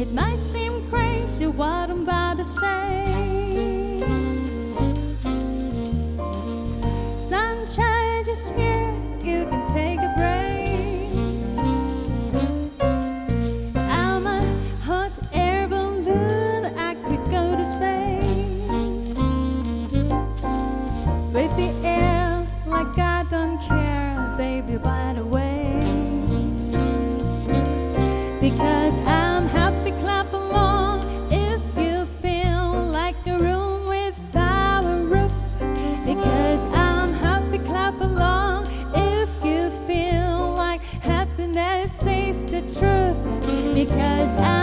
It might seem crazy what I'm about to say. Sunshine is here, you can take a break. I'm a hot air balloon, I could go to space. With the air, like I don't care, baby, by the way. Because I'm Because I'm